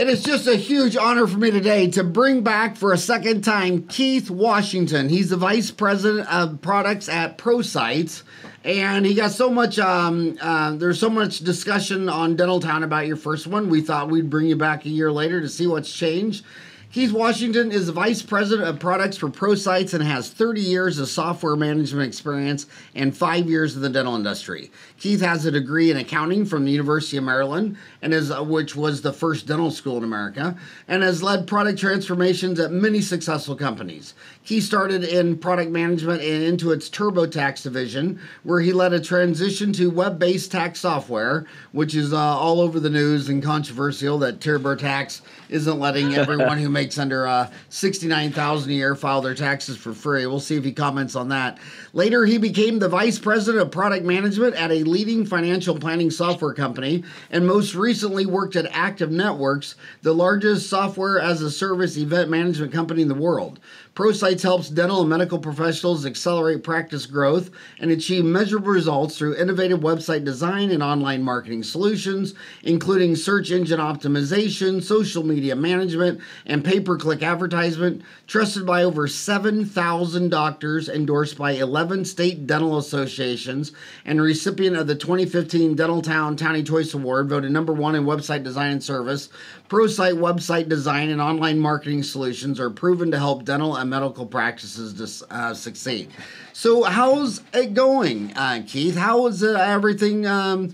It is just a huge honor for me today to bring back for a second time Keith Washington. He's the vice president of products at ProSites. And he got so much, um, uh, there's so much discussion on Dental Town about your first one. We thought we'd bring you back a year later to see what's changed. Keith Washington is the Vice President of Products for ProSites and has 30 years of software management experience and five years in the dental industry. Keith has a degree in accounting from the University of Maryland, and is uh, which was the first dental school in America, and has led product transformations at many successful companies. He started in product management and Intuit's TurboTax division, where he led a transition to web-based tax software, which is uh, all over the news and controversial that TurboTax isn't letting everyone who makes under uh, 69,000 a year file their taxes for free. We'll see if he comments on that. Later, he became the vice president of product management at a leading financial planning software company, and most recently worked at Active Networks, the largest software as a service event management company in the world. ProSites helps dental and medical professionals accelerate practice growth and achieve measurable results through innovative website design and online marketing solutions, including search engine optimization, social media management, and pay per click advertisement. Trusted by over 7,000 doctors, endorsed by 11 state dental associations, and recipient of the 2015 Dental Town Choice Award, voted number one in website design and service. ProSite website design and online marketing solutions are proven to help dental and medical practices to uh, succeed. So, how's it going, uh, Keith? How has uh, everything um,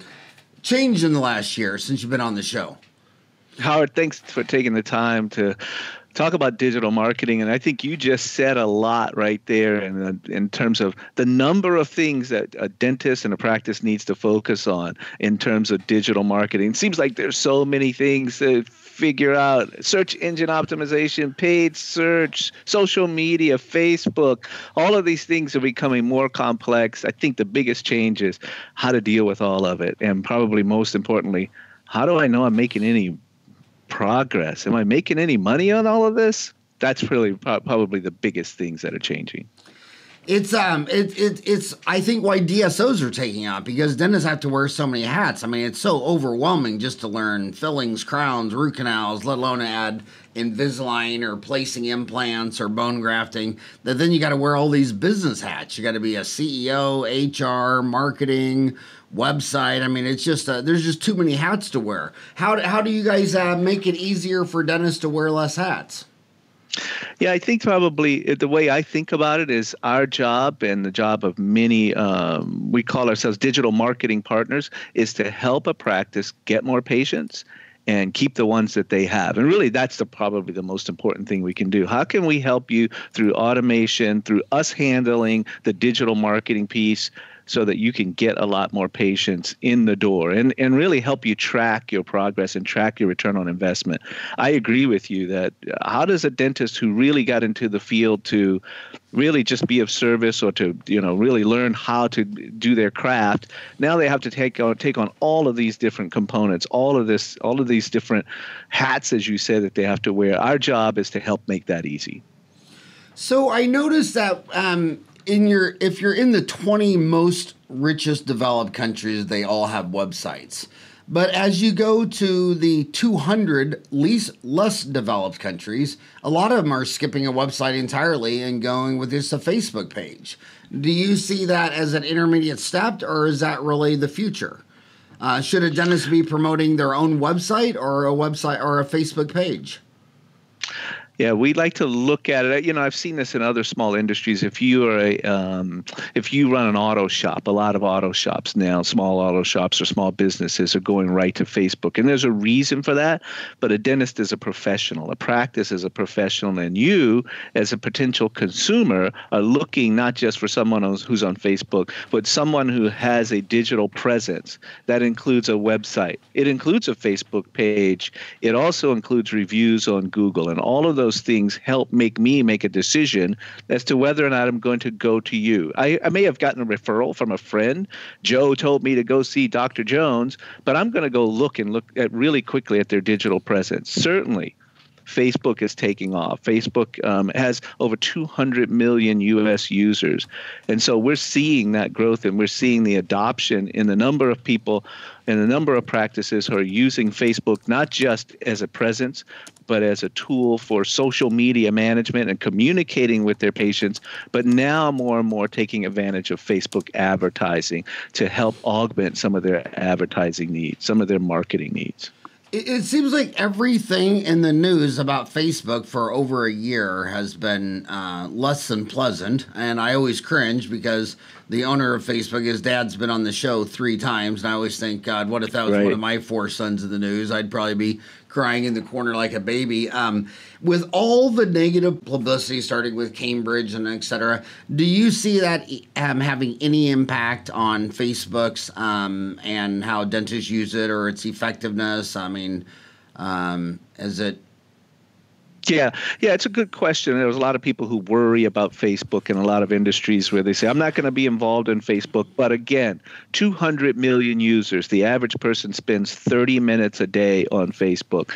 changed in the last year since you've been on the show? Howard, thanks for taking the time to talk about digital marketing and i think you just said a lot right there in, in terms of the number of things that a dentist and a practice needs to focus on in terms of digital marketing it seems like there's so many things to figure out search engine optimization paid search social media facebook all of these things are becoming more complex i think the biggest change is how to deal with all of it and probably most importantly how do i know i'm making any progress. Am I making any money on all of this? That's really probably the biggest things that are changing. It's um it, it it's I think why DSOs are taking off because dentists have to wear so many hats. I mean it's so overwhelming just to learn fillings, crowns, root canals, let alone add Invisalign or placing implants or bone grafting. That then you got to wear all these business hats. You got to be a CEO, HR, marketing, website. I mean, it's just uh, there's just too many hats to wear. How how do you guys uh, make it easier for dentists to wear less hats? Yeah, I think probably the way I think about it is our job and the job of many, um, we call ourselves digital marketing partners, is to help a practice get more patients and keep the ones that they have. And really, that's the probably the most important thing we can do. How can we help you through automation, through us handling the digital marketing piece? So that you can get a lot more patients in the door and, and really help you track your progress and track your return on investment. I agree with you that uh, how does a dentist who really got into the field to really just be of service or to you know really learn how to do their craft now they have to take on take on all of these different components all of this all of these different hats as you said that they have to wear our job is to help make that easy so I noticed that um, in your if you're in the 20 most richest developed countries, they all have websites. But as you go to the 200 least less developed countries, a lot of them are skipping a website entirely and going with just a Facebook page. Do you see that as an intermediate step, or is that really the future? Uh, should a dentist be promoting their own website or a website or a Facebook page? Yeah, we like to look at it. You know, I've seen this in other small industries. If you are a, um, if you run an auto shop, a lot of auto shops now, small auto shops or small businesses are going right to Facebook, and there's a reason for that. But a dentist is a professional, a practice is a professional, and you, as a potential consumer, are looking not just for someone who's on Facebook, but someone who has a digital presence that includes a website. It includes a Facebook page. It also includes reviews on Google, and all of those those things help make me make a decision as to whether or not I'm going to go to you. I, I may have gotten a referral from a friend. Joe told me to go see Dr. Jones, but I'm going to go look and look at really quickly at their digital presence. Certainly, Facebook is taking off. Facebook um, has over 200 million U.S. users, and so we're seeing that growth, and we're seeing the adoption in the number of people and a number of practices who are using Facebook not just as a presence, but as a tool for social media management and communicating with their patients, but now more and more taking advantage of Facebook advertising to help augment some of their advertising needs, some of their marketing needs. It, seems like everything in the news about Facebook for over a year has been uh, less than pleasant, and I always cringe because the owner of Facebook, his dad's been on the show three times, and I always think, God, what if that was right. one of my four sons in the news? I'd probably be crying in the corner like a baby. Um, with all the negative publicity, starting with Cambridge and etc., do you see that um, having any impact on Facebook's um, and how dentists use it or its effectiveness? I mean, um, is it yeah, yeah, it's a good question. There's a lot of people who worry about Facebook and a lot of industries where they say, I'm not going to be involved in Facebook. But again, 200 million users. The average person spends 30 minutes a day on Facebook.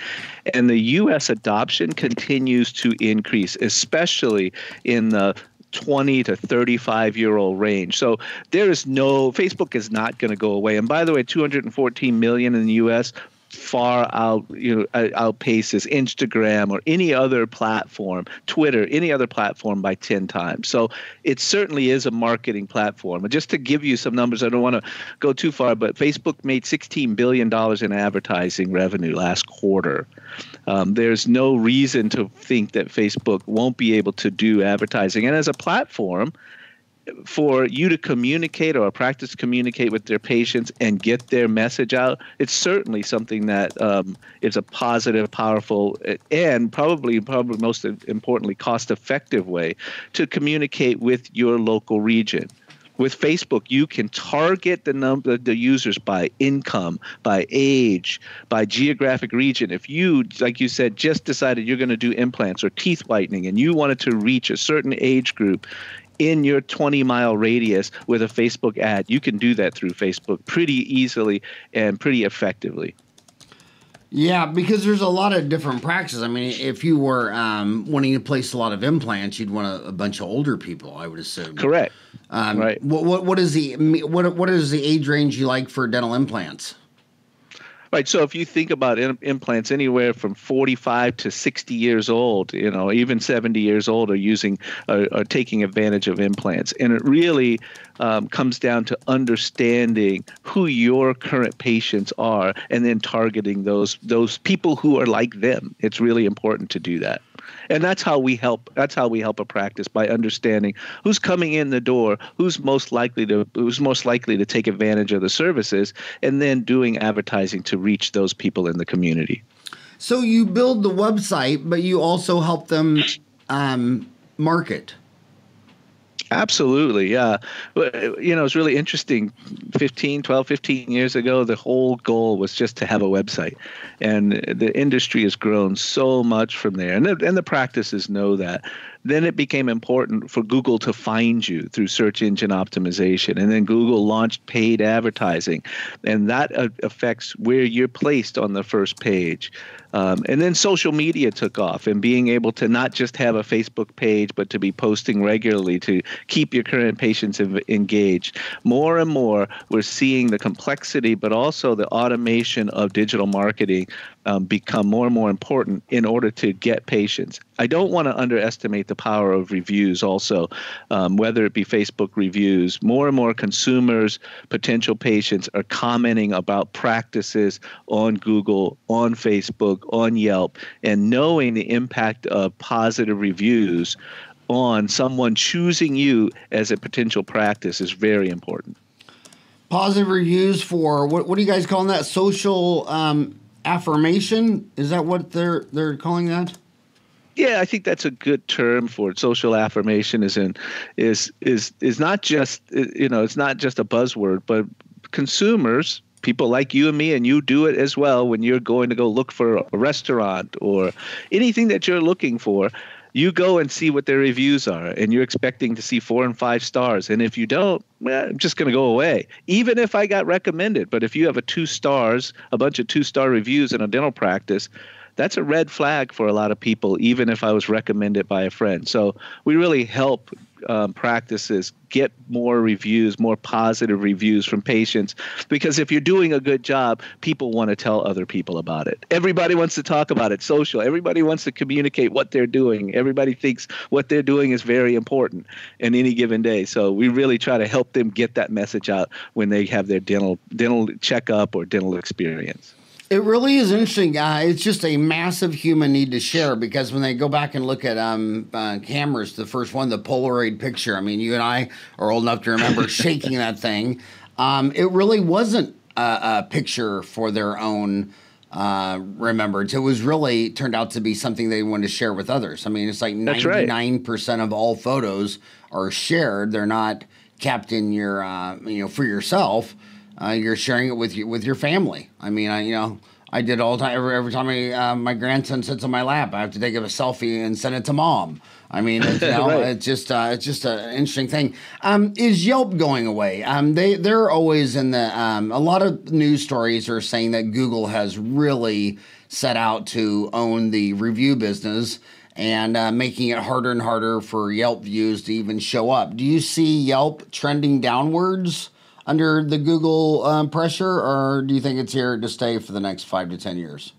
And the U.S. adoption continues to increase, especially in the 20 to 35 year old range. So there is no Facebook is not going to go away. And by the way, 214 million in the US, far out you know outpaces Instagram or any other platform, Twitter, any other platform by 10 times. So it certainly is a marketing platform. And just to give you some numbers, I don't want to go too far, but Facebook made 16 billion dollars in advertising revenue last quarter. Um, there's no reason to think that Facebook won't be able to do advertising. And as a platform, for you to communicate or practice communicate with their patients and get their message out, it's certainly something that um, is a positive, powerful, and probably, probably most importantly, cost-effective way to communicate with your local region. With Facebook, you can target the number the users by income, by age, by geographic region. If you, like you said, just decided you're going to do implants or teeth whitening and you wanted to reach a certain age group, in your 20 mile radius with a Facebook ad. You can do that through Facebook pretty easily and pretty effectively. Yeah, because there's a lot of different practices. I mean, if you were um, wanting to place a lot of implants, you'd want a, a bunch of older people, I would assume. Correct. Um, right. What, what what is the what what is the age range you like for dental implants? Right. So if you think about in, implants anywhere from 45 to 60 years old, you know, even 70 years old are using, uh, are taking advantage of implants. And it really um, comes down to understanding who your current patients are and then targeting those, those people who are like them. It's really important to do that and that's how we help that's how we help a practice by understanding who's coming in the door who's most likely to who's most likely to take advantage of the services and then doing advertising to reach those people in the community. So you build the website but you also help them um, market Absolutely, yeah. You know, it's really interesting. 15, 12, 15 years ago, the whole goal was just to have a website. And the industry has grown so much from there. And the, and the practices know that. Then it became important for Google to find you through search engine optimization. And then Google launched paid advertising. And that affects where you're placed on the first page. Um, and then social media took off, and being able to not just have a Facebook page, but to be posting regularly to keep your current patients engaged. More and more, we're seeing the complexity, but also the automation of digital marketing um, become more and more important in order to get patients. I don't want to underestimate the power of reviews, also, um, whether it be Facebook reviews. More and more consumers, potential patients, are commenting about practices on Google, on Facebook, on Yelp, and knowing the impact of positive reviews on someone choosing you as a potential practice is very important positive reviews for what, what are you guys calling that social um, affirmation. Is that what they're they're calling that? Yeah, I think that's a good term for it. Social affirmation is in is is is not just you know it's not just a buzzword, but consumers people like you and me and you do it as well when you're going to go look for a restaurant or anything that you're looking for you go and see what their reviews are and you're expecting to see four and five stars and if you don't well, i'm just going to go away even if i got recommended but if you have a two stars a bunch of two star reviews in a dental practice that's a red flag for a lot of people, even if I was recommended by a friend. So we really help um, practices get more reviews, more positive reviews from patients. Because if you're doing a good job, people want to tell other people about it. Everybody wants to talk about it, social. Everybody wants to communicate what they're doing. Everybody thinks what they're doing is very important in any given day. So we really try to help them get that message out when they have their dental dental checkup or dental experience. It really is interesting. Uh, it's just a massive human need to share because when they go back and look at um, uh, cameras, the first one, the Polaroid picture. I mean, you and I are old enough to remember shaking that thing. Um, it really wasn't a, a, picture for their own uh, remembrance. It was really turned out to be something they wanted to share with others. I mean, it's like ninety nine percent of all photos are shared. They're not kept in your, uh, you know, for yourself uh, you're sharing it with you with your family. I mean, I you know I did all the time. Every, every time I, uh, my grandson sits on my lap, I have to take a selfie and send it to mom. I mean, it's, you know, right. it's just uh, it's just an interesting thing. Um, is Yelp going away? Um, they they're always in the um, a lot of news stories are saying that Google has really set out to own the review business and uh, making it harder and harder for Yelp views to even show up. Do you see Yelp trending downwards? Under the Google um, pressure, or do you think it's here to stay for the next five to ten years?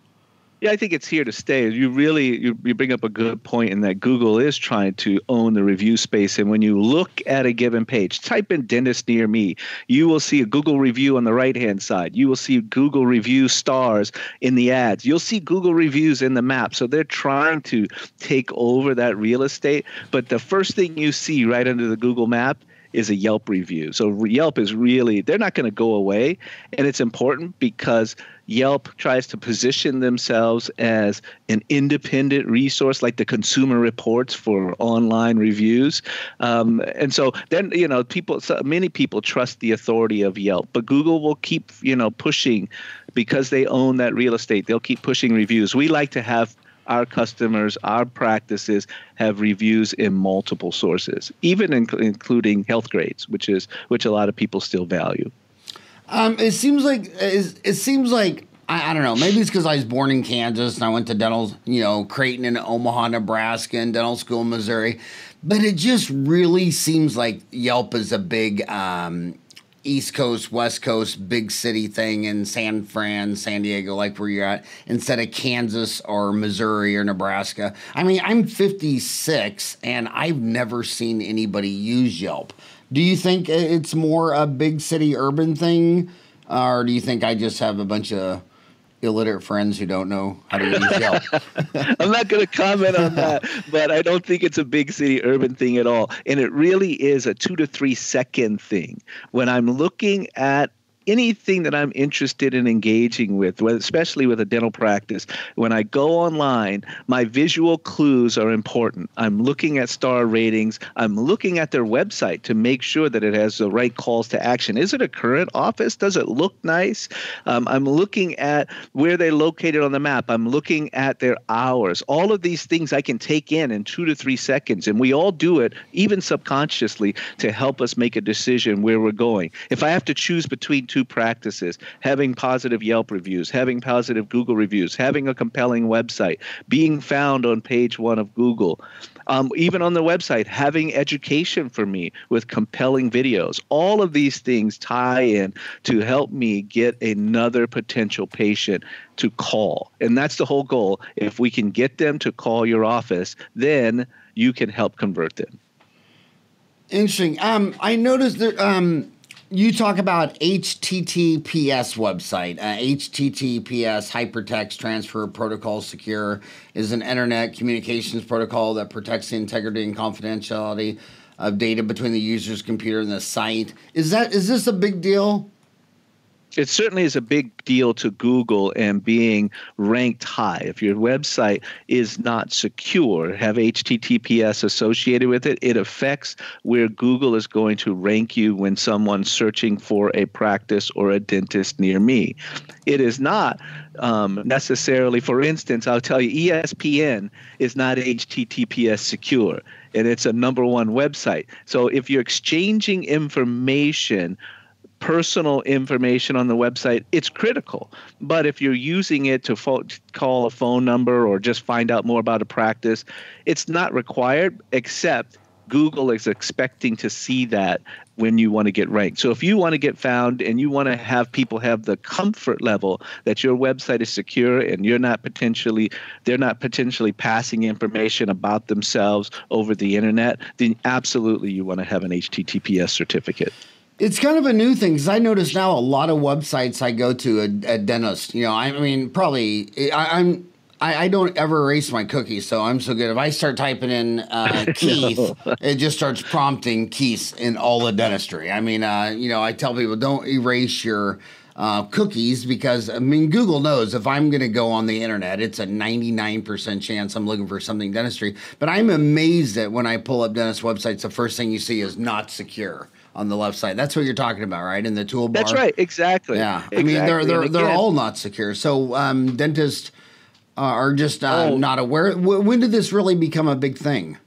Yeah, I think it's here to stay. You really you, you bring up a good point in that Google is trying to own the review space. And when you look at a given page, type in dentist near me, you will see a Google review on the right hand side. You will see Google review stars in the ads. You'll see Google reviews in the map. So they're trying to take over that real estate. But the first thing you see right under the Google map is a Yelp review. So Yelp is really they're not going to go away, and it's important because Yelp tries to position themselves as an independent resource, like the Consumer Reports for online reviews. Um, and so then you know people, so many people trust the authority of Yelp, but Google will keep you know pushing because they own that real estate. They'll keep pushing reviews. We like to have our customers, our practices have reviews in multiple sources, even in, including Healthgrades, which is which a lot of people still value. Um, it seems like it seems like I, I don't know. Maybe it's because I was born in Kansas and I went to dental, you know, Creighton in Omaha, Nebraska, and dental school in Missouri. But it just really seems like Yelp is a big um, East Coast, West Coast, big city thing in San Fran, San Diego, like where you're at, instead of Kansas or Missouri or Nebraska. I mean, I'm 56 and I've never seen anybody use Yelp. Do you think it's more a big city urban thing? Or do you think I just have a bunch of illiterate friends who don't know how to use Yelp. I'm not going to comment on that, but I don't think it's a big city urban thing at all. And it really is a two to three second thing. When I'm looking at anything that I'm interested in engaging with, especially with a dental practice, when I go online, my visual clues are important. I'm looking at star ratings. I'm looking at their website to make sure that it has the right calls to action. Is it a current office? Does it look nice? Um, I'm looking at where they're located on the map. I'm looking at their hours. All of these things I can take in in two to three seconds. And we all do it, even subconsciously, to help us make a decision where we're going. If I have to choose between two practices, having positive Yelp reviews, having positive Google reviews, having a compelling website, being found on page one of Google. Um, even on the website, having education for me with compelling videos. All of these things tie in to help me get another potential patient to call. And that's the whole goal. If we can get them to call your office, then you can help convert them. Interesting. Um, I noticed that um, you talk about HTTPS website. Uh, HTTPS Hypertext Transfer Protocol Secure is an internet communications protocol that protects the integrity and confidentiality of data between the user's computer and the site. Is that is this a big deal? It certainly is a big deal to Google and being ranked high. If your website is not secure, have HTTPS associated with it, it affects where Google is going to rank you when someone's searching for a practice or a dentist near me. It is not um, necessarily, for instance, I'll tell you, ESPN is not HTTPS secure, and it's a number one website. So if you're exchanging information, personal information on the website, it's critical. But if you're using it to fo- call a phone number or just find out more about a practice, it's not required, except Google is expecting to see that when you want to get ranked. So if you want to get found and you want to have people have the comfort level that your website is secure and you're not potentially they're not potentially passing information about themselves over the internet, then absolutely you want to have an HTTPS certificate. It's kind of a new thing because I notice now a lot of websites I go to a, a dentist. You know, I mean, probably I, I'm I, I, don't ever erase my cookies, so I'm so good. If I start typing in uh, Keith, no. it just starts prompting Keith in all the dentistry. I mean, uh, you know, I tell people don't erase your uh, cookies because I mean Google knows if I'm going to go on the internet, it's a 99% chance I'm looking for something dentistry. But I'm amazed that when I pull up dentist websites, the first thing you see is not secure on the left side. That's what you're talking about, right? In the toolbar. That's right. Exactly. Yeah. Exactly. I mean, they're they're they're all not secure. So um, dentists uh, are just uh, oh. not aware. when did this really become a big thing?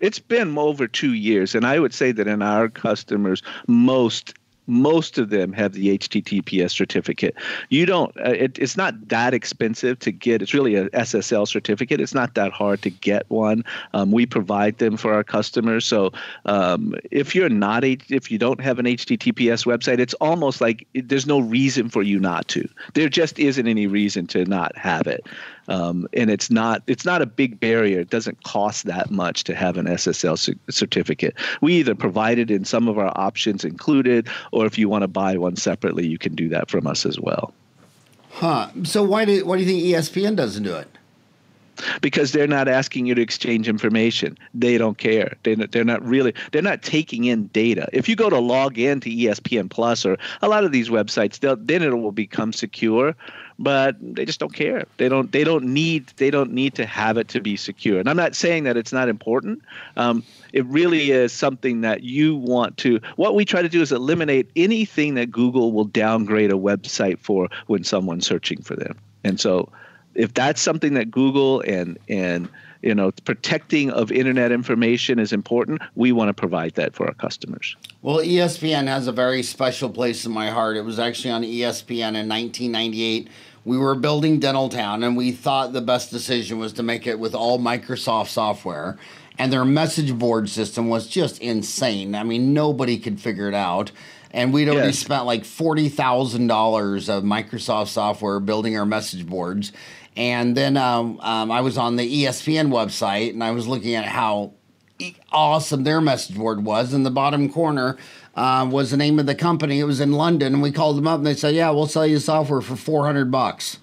It's been over two years, and I would say that in our customers, most most of them have the HTTPS certificate. You don't. Uh, it, it's not that expensive to get. It's really a SSL certificate. It's not that hard to get one. Um, we provide them for our customers. So um, if you're not a, if you don't have an HTTPS website, it's almost like there's no reason for you not to. There just isn't any reason to not have it um, and it's not it's not a big barrier. It doesn't cost that much to have an SSL c- certificate. We either provide it in some of our options included, or if you want to buy one separately, you can do that from us as well. Huh. So why do why do you think ESPN doesn't do it? because they're not asking you to exchange information. They don't care. They, they're not really, they're not taking in data. If you go to log in to ESPN Plus or a lot of these websites, then it will become secure but they just don't care. They don't. They don't need. They don't need to have it to be secure. And I'm not saying that it's not important. Um, it really is something that you want to. What we try to do is eliminate anything that Google will downgrade a website for when someone's searching for them. And so, if that's something that Google and and you know protecting of internet information is important we want to provide that for our customers well espn has a very special place in my heart it was actually on espn in 1998 we were building Dental Town, and we thought the best decision was to make it with all Microsoft software. And their message board system was just insane. I mean, nobody could figure it out. And we'd already yes. spent like $40,000 of Microsoft software building our message boards. And then um, um, I was on the ESPN website and I was looking at how awesome their message board was. In the bottom corner, uh, was the name of the company. It was in London, and we called them up, and they said, "Yeah, we'll sell you software for four hundred bucks."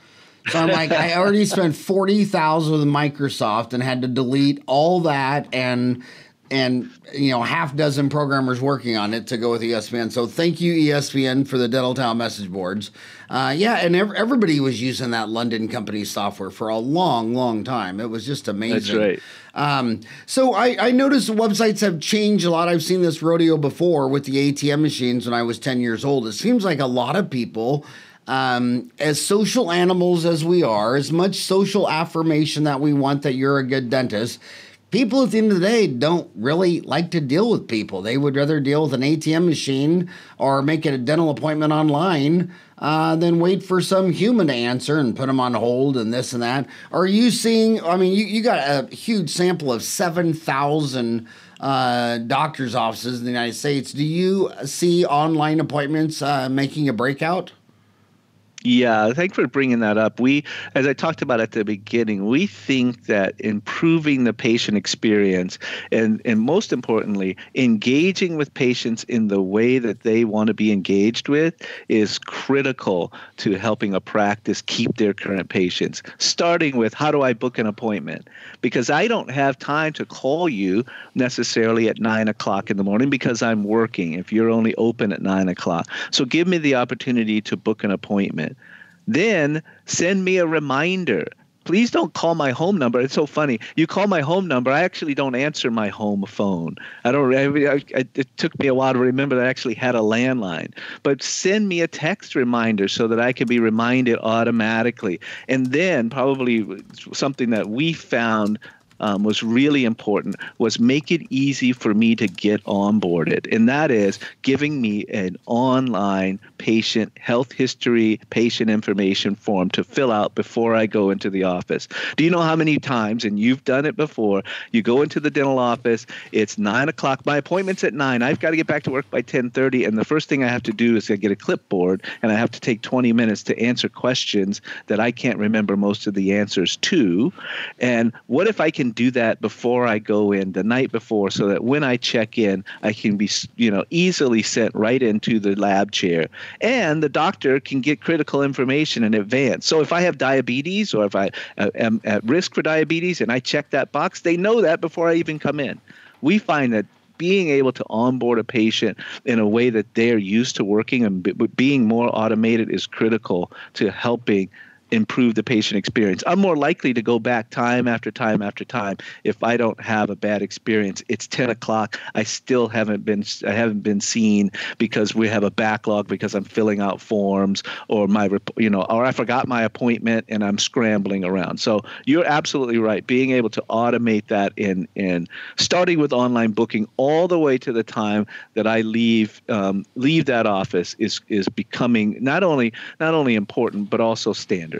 So I'm like, I already spent forty thousand with Microsoft and had to delete all that and and you know half dozen programmers working on it to go with ESPN. So thank you ESPN for the Dental Town message boards. Uh, yeah, and ev- everybody was using that London company software for a long, long time. It was just amazing. That's right. Um, so I, I noticed websites have changed a lot. I've seen this rodeo before with the ATM machines when I was ten years old. It seems like a lot of people. Um, as social animals as we are, as much social affirmation that we want that you're a good dentist, people at the end of the day don't really like to deal with people. They would rather deal with an ATM machine or make a dental appointment online uh, than wait for some human to answer and put them on hold and this and that. Are you seeing? I mean, you, you got a huge sample of 7,000 uh, doctors' offices in the United States. Do you see online appointments uh, making a breakout? Yeah, thanks for bringing that up. We, as I talked about at the beginning, we think that improving the patient experience and, and most importantly, engaging with patients in the way that they want to be engaged with is critical to helping a practice keep their current patients. Starting with how do I book an appointment? Because I don't have time to call you necessarily at nine o'clock in the morning because I'm working if you're only open at nine o'clock. So give me the opportunity to book an appointment. Then send me a reminder. Please don't call my home number. It's so funny. You call my home number. I actually don't answer my home phone. I don't. I, I, it took me a while to remember that I actually had a landline. But send me a text reminder so that I can be reminded automatically. And then probably something that we found um, was really important was make it easy for me to get onboarded, and that is giving me an online patient health history, patient information form to fill out before I go into the office. Do you know how many times, and you've done it before, you go into the dental office, it's nine o'clock, my appointment's at nine, I've got to get back to work by 10:30, and the first thing I have to do is I get a clipboard and I have to take 20 minutes to answer questions that I can't remember most of the answers to. And what if I can do that before I go in the night before so that when I check in, I can be, you know, easily sent right into the lab chair and the doctor can get critical information in advance. So if I have diabetes or if I uh, am at risk for diabetes and I check that box, they know that before I even come in. We find that being able to onboard a patient in a way that they're used to working and being more automated is critical to helping improve the patient experience. I'm more likely to go back time after time after time if I don't have a bad experience. It's 10 o'clock. I still haven't been I haven't been seen because we have a backlog because I'm filling out forms or my you know or I forgot my appointment and I'm scrambling around. So you're absolutely right. Being able to automate that in in starting with online booking all the way to the time that I leave um, leave that office is is becoming not only not only important but also standard.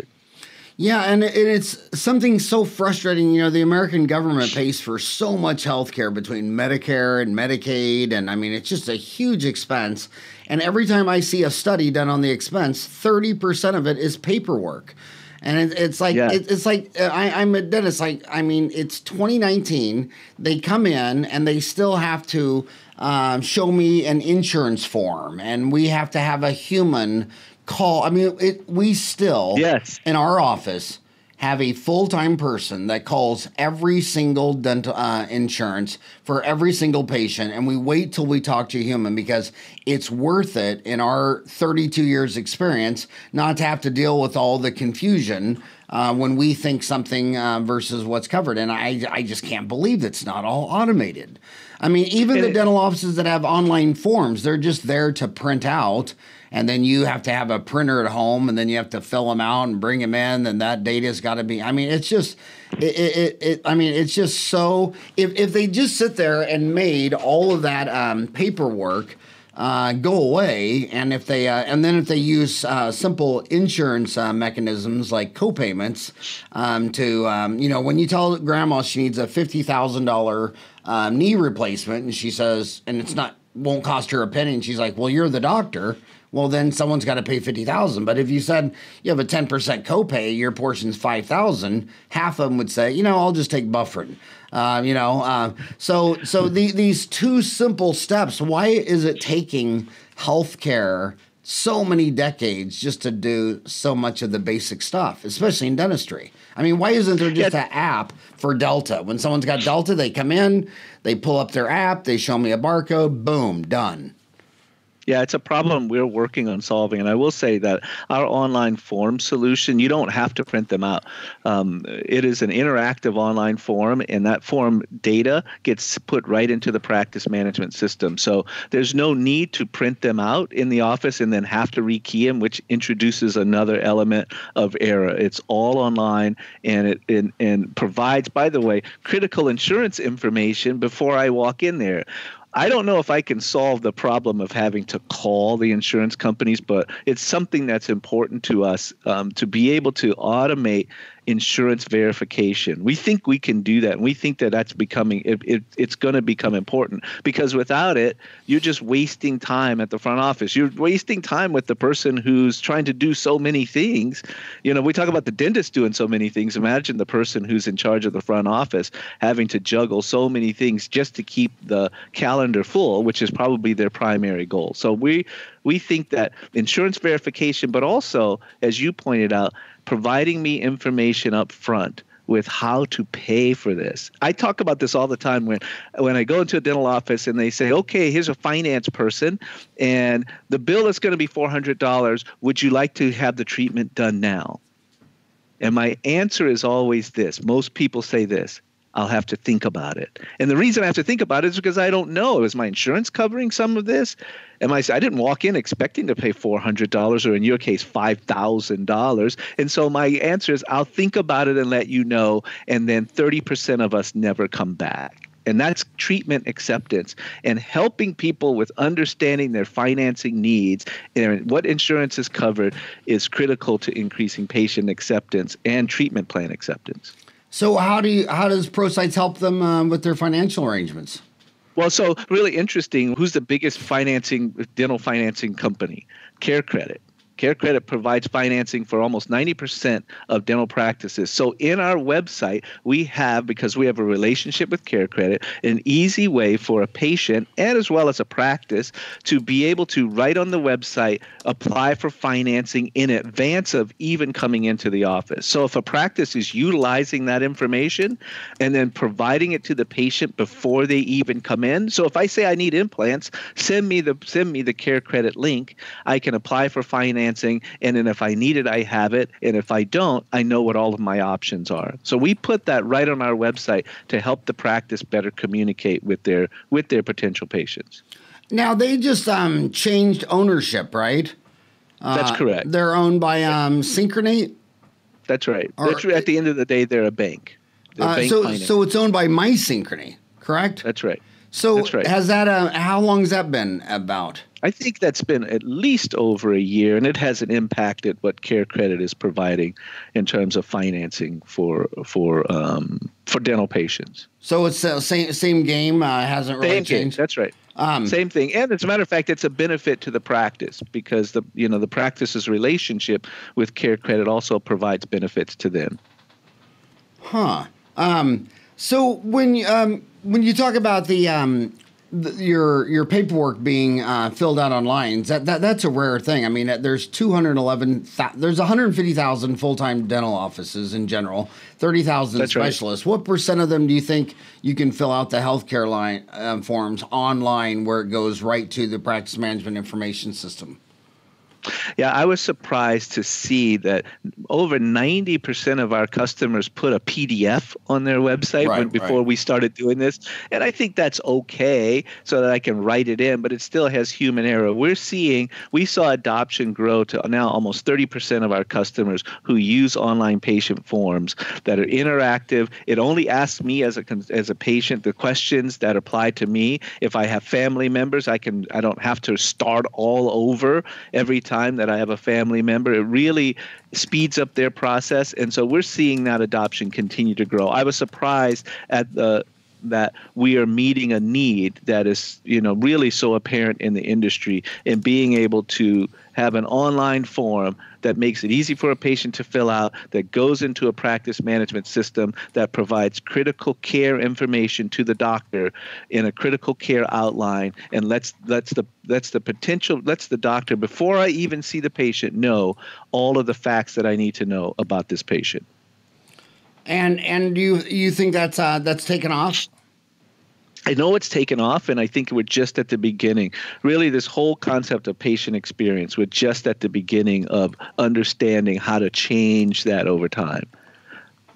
Yeah, and and it's something so frustrating. You know, the American government pays for so much health care between Medicare and Medicaid. And I mean, it's just a huge expense. And every time I see a study done on the expense, 30% of it is paperwork. And it, it's like yeah. it, it's like I, I'm a dentist. Like I mean, it's 2019. They come in and they still have to um, show me an insurance form, and we have to have a human call. I mean, it, we still yes in our office have a full time person that calls every single dental uh, insurance for every single patient, and we wait till we talk to a human because it's worth it in our 32 years experience not to have to deal with all the confusion uh, when we think something uh, versus what's covered. And I, I just can't believe it's not all automated. I mean, even the dental offices that have online forms, they're just there to print out and then you have to have a printer at home and then you have to fill them out and bring them in and that data's got to be i mean it's just it, it, it, i mean it's just so if, if they just sit there and made all of that um, paperwork uh, go away, and if they uh, and then if they use uh, simple insurance uh, mechanisms like co-payments um, to um, you know when you tell grandma she needs a fifty thousand dollar uh, knee replacement and she says and it's not won't cost her a penny and she's like well you're the doctor well then someone's got to pay 50000 but if you said you have a 10% copay your portion's 5000 half of them would say you know i'll just take Bufferin. Uh, you know uh, so so the, these two simple steps why is it taking healthcare so many decades just to do so much of the basic stuff especially in dentistry? I mean why isn't there just yeah. an app for delta? When someone's got delta they come in they pull up their app they show me a barcode boom done yeah, it's a problem we're working on solving. And I will say that our online form solution, you don't have to print them out. Um, it is an interactive online form, and that form data gets put right into the practice management system. So there's no need to print them out in the office and then have to rekey them, which introduces another element of error. It's all online and it and, and provides, by the way, critical insurance information before I walk in there. I don't know if I can solve the problem of having to call the insurance companies, but it's something that's important to us um, to be able to automate insurance verification. We think we can do that. And we think that that's becoming, it, it it's going to become important because without it, you're just wasting time at the front office. You're wasting time with the person who's trying to do so many things. You know, we talk about the dentist doing so many things. Imagine the person who's in charge of the front office having to juggle so many things just to keep the calendar full, which is probably their primary goal. So we, we think that insurance verification, but also, as you pointed out, providing me information up front with how to pay for this. I talk about this all the time when when I go into a dental office and they say, "Okay, here's a finance person and the bill is going to be $400. Would you like to have the treatment done now?" And my answer is always this. Most people say this. I'll have to think about it. And the reason I have to think about it is because I don't know. Is my insurance covering some of this? Am I? I didn't walk in expecting to pay four hundred dollars, or in your case, five thousand dollars. And so my answer is, I'll think about it and let you know. And then thirty percent of us never come back and that's treatment acceptance and helping people with understanding their financing needs and what insurance is covered is critical to increasing patient acceptance and treatment plan acceptance. So how do you how does ProSites help them uh, with their financial arrangements? Well, so really interesting. Who's the biggest financing dental financing company? Care Credit. Care Credit provides financing for almost 90% of dental practices. So, in our website, we have, because we have a relationship with Care Credit, an easy way for a patient and as well as a practice to be able to, right on the website, apply for financing in advance of even coming into the office. So, if a practice is utilizing that information and then providing it to the patient before they even come in. So, if I say I need implants, send me the send me the Care Credit link. I can apply for financing financing. And then if I need it, I have it. And if I don't, I know what all of my options are. So we put that right on our website to help the practice better communicate with their with their potential patients. Now they just um, changed ownership, right? That's uh, correct. They're owned by um, Synchrony. That's right. Or, That's, at the end of the day, they're a bank. They're uh, bank so, so it's owned by My Synchrony, correct? That's right. So That's right. has that? Uh, how long has that been about? I think that's been at least over a year, and it hasn't impacted what Care Credit is providing in terms of financing for for um, for dental patients. So it's the same same game. Uh, hasn't really same changed. Game, that's right. Um, same thing, and as a matter of fact, it's a benefit to the practice because the you know the practice's relationship with Care Credit also provides benefits to them. Huh. Um, so when um, when you talk about the um, your your paperwork being uh, filled out online that, that that's a rare thing. I mean, there's 211 there's 150,000 full-time dental offices in general, 30,000 specialists. Right. What percent of them do you think you can fill out the healthcare line um, forms online where it goes right to the practice management information system? Yeah, I was surprised to see that over 90% of our customers put a PDF on their website right, when, before right. we started doing this. And I think that's okay so that I can write it in, but it still has human error. We're seeing, we saw adoption grow to now almost 30% of our customers who use online patient forms that are interactive. It only asks me as a, as a patient the questions that apply to me. If I have family members, I can I don't have to start all over every time time that I have a family member. It really speeds up their process. And so we're seeing that adoption continue to grow. I was surprised at the that we are meeting a need that is you know really so apparent in the industry and being able to have an online form that makes it easy for a patient to fill out, that goes into a practice management system that provides critical care information to the doctor in a critical care outline and lets lets the lets the potential lets the doctor before I even see the patient know all of the facts that I need to know about this patient. And and you you think that's uh, that's taken off? I know it's taken off, and I think we're just at the beginning. Really, this whole concept of patient experience, we're just at the beginning of understanding how to change that over time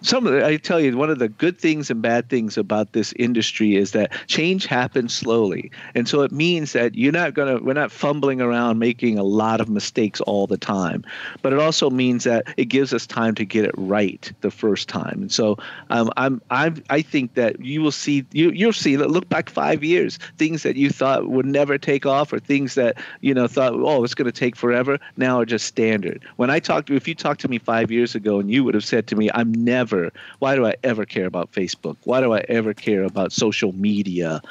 some of the, I tell you, one of the good things and bad things about this industry is that change happens slowly, and so it means that you're not gonna, we're not fumbling around making a lot of mistakes all the time, but it also means that it gives us time to get it right the first time. And so um, I'm, I'm, I think that you will see, you, you'll see, look back five years, things that you thought would never take off, or things that you know thought, oh, it's going to take forever, now are just standard. When I talked to, if you talked to me five years ago, and you would have said to me, I'm never ever why do I ever care about Facebook? Why do I ever care about social media?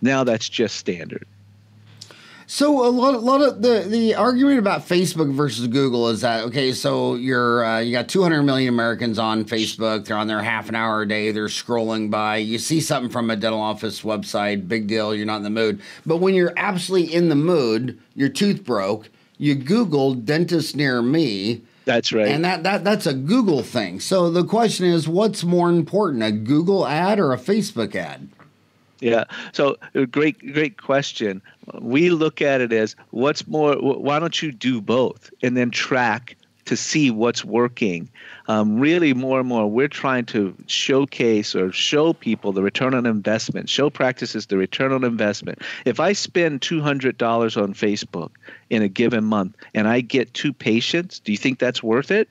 Now that's just standard. So a lot, a lot of the the argument about Facebook versus Google is that okay, so you're uh, you got 200 million Americans on Facebook. They're on there half an hour a day. They're scrolling by. You see something from a dental office website, big deal. You're not in the mood. But when you're absolutely in the mood, your tooth broke. You Google dentist near me that's right. And that, that that's a Google thing. So the question is what's more important, a Google ad or a Facebook ad? Yeah. So uh, great great question. We look at it as what's more why don't you do both and then track to see what's working. Um, really, more and more, we're trying to showcase or show people the return on investment, show practices the return on investment. If I spend $200 on Facebook in a given month and I get two patients, do you think that's worth it?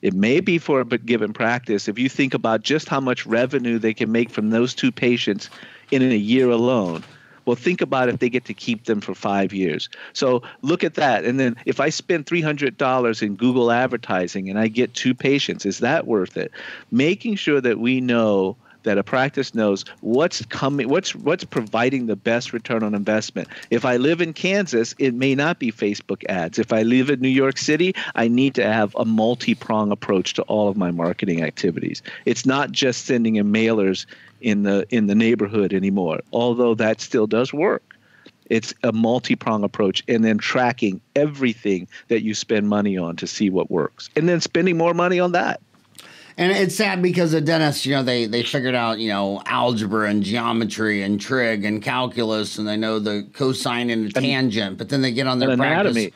It may be for a given practice. If you think about just how much revenue they can make from those two patients in a year alone, well, think about if they get to keep them for five years. So look at that. And then if I spend $300 in Google advertising and I get two patients, is that worth it? Making sure that we know that a practice knows what's coming what's what's providing the best return on investment if i live in kansas it may not be facebook ads if i live in new york city i need to have a multi-prong approach to all of my marketing activities it's not just sending in mailers in the in the neighborhood anymore although that still does work. It's a multi-prong approach and then tracking everything that you spend money on to see what works and then spending more money on that. And it's sad because the dentists, you know, they they figured out, you know, algebra and geometry and trig and calculus, and they know the cosine and the tangent. But then they get on their practice,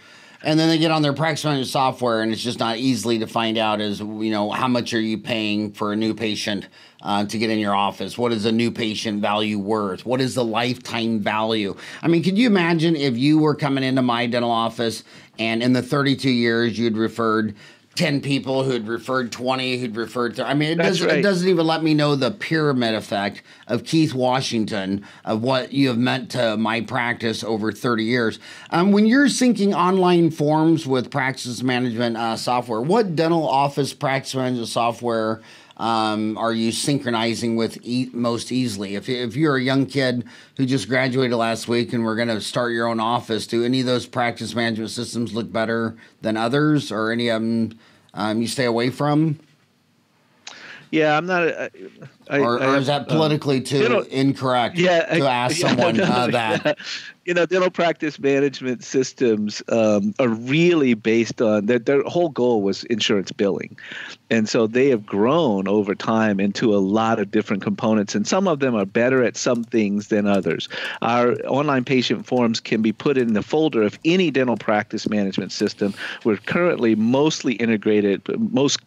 and then they get on their practice management software, and it's just not easily to find out. Is you know, how much are you paying for a new patient uh, to get in your office? What is a new patient value worth? What is the lifetime value? I mean, could you imagine if you were coming into my dental office and in the 32 years you'd referred 10 people who'd referred 20 who'd referred to i mean it doesn't, right. it doesn't even let me know the pyramid effect of keith washington of what you have meant to my practice over 30 years um, when you're syncing online forms with practice management uh, software what dental office practice management software um, are you synchronizing with e- most easily? If, if you're a young kid who just graduated last week and we're going to start your own office, do any of those practice management systems look better than others, or any of them um, you stay away from? Yeah, I'm not. I, or, or is that um, politically um, too incorrect yeah, to ask yeah, someone uh, that? Yeah you know, dental practice management systems um, are really based on their, their whole goal was insurance billing. And so they have grown over time into a lot of different components, and some of them are better at some things than others. Our online patient forms can be put in the folder of any dental practice management system. We're currently mostly integrated, most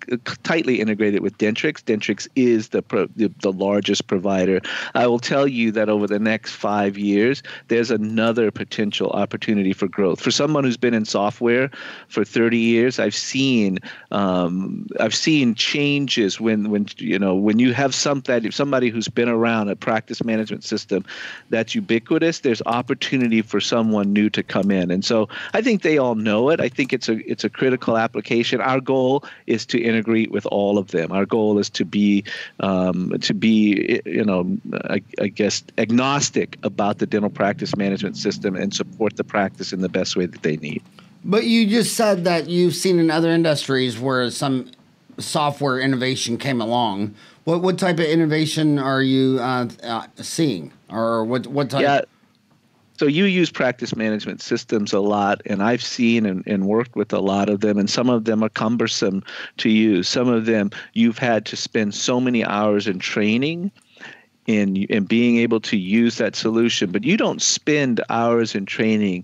tightly integrated with Dentrix. Dentrix is the, the, the largest provider. I will tell you that over the next five years, there's another potential opportunity for growth. For someone who's been in software for 30 years, I've seen um, I've seen changes when when you know when you have some that somebody who's been around a practice management system that's ubiquitous. There's opportunity for someone new to come in, and so I think they all know it. I think it's a it's a critical application. Our goal is to integrate with all of them. Our goal is to be um, to be you know I, I guess agnostic about the dental practice management system and support the practice in the best way that they need. But you just said that you've seen in other industries where some software innovation came along. What what type of innovation are you uh, uh, seeing, or what what type? Yeah. So you use practice management systems a lot, and I've seen and, and worked with a lot of them, and some of them are cumbersome to use. Some of them you've had to spend so many hours in training in in being able to use that solution but you don't spend hours in training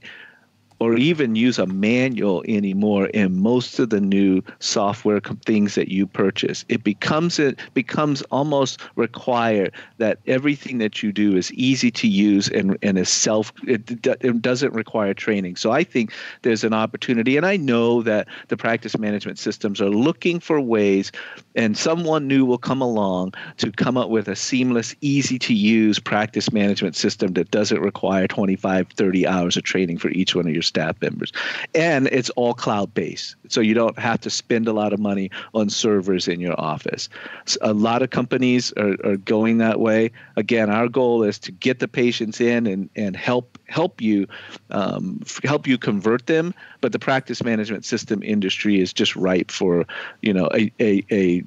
or even use a manual anymore in most of the new software things that you purchase. It becomes it becomes almost required that everything that you do is easy to use and, and is self it, it doesn't require training. So I think there's an opportunity and I know that the practice management systems are looking for ways and someone new will come along to come up with a seamless easy to use practice management system that doesn't require 25 30 hours of training for each one of your staff members. And it's all cloud based. So you don't have to spend a lot of money on servers in your office. So a lot of companies are, are going that way. Again, our goal is to get the patients in and, and help help you um, help you convert them. But the practice management system industry is just ripe for you know a, a, a,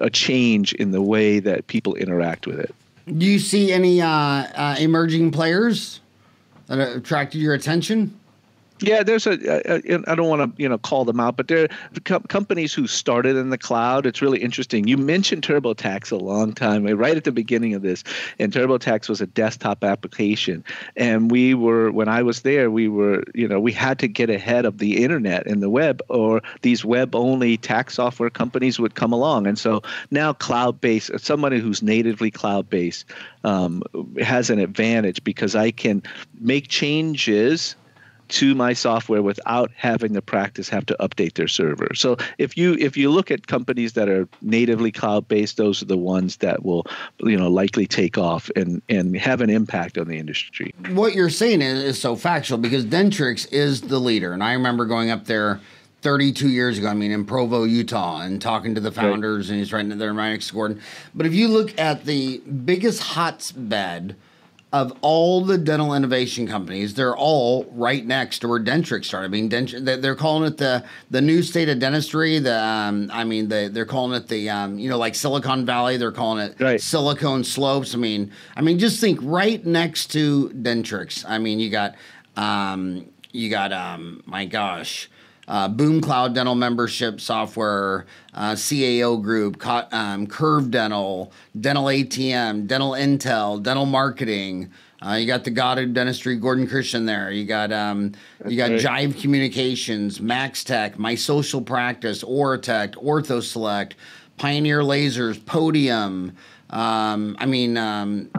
a change in the way that people interact with it. Do you see any uh, uh, emerging players that attracted your attention? Yeah, there's a. a, a I don't want to you know call them out, but there are co- companies who started in the cloud. It's really interesting. You mentioned TurboTax a long time right at the beginning of this, and TurboTax was a desktop application, and we were when I was there, we were you know we had to get ahead of the internet and the web, or these web-only tax software companies would come along, and so now cloud-based, somebody who's natively cloud-based um, has an advantage because I can make changes to my software without having the practice have to update their server. So if you if you look at companies that are natively cloud based, those are the ones that will you know likely take off and and have an impact on the industry. What you're saying is, is so factual because Dentrix is the leader, and I remember going up there. 32 years ago, I mean, in Provo, Utah, and talking to the founders, right. and he's right there in Mike Gordon. But if you look at the biggest hotbed of all the dental innovation companies, they're all right next to where Dentrix started. I mean, Dent- they're calling it the the new state of dentistry. The um, I mean, the, they're calling it the um, you know like Silicon Valley. They're calling it right. Silicon Slopes. I mean, I mean, just think right next to Dentrix. I mean, you got um, you got um, my gosh uh, Boom Cloud Dental Membership Software, uh, CAO Group, um, Curve Dental, Dental ATM, Dental Intel, Dental Marketing. Uh, you got the Goddard Dentistry, Gordon Christensen there. You got um, you got Jive Communications, Max Tech, My Social Practice, Ortech, Ortho Select, Pioneer Lasers, Podium. Um, I mean, um,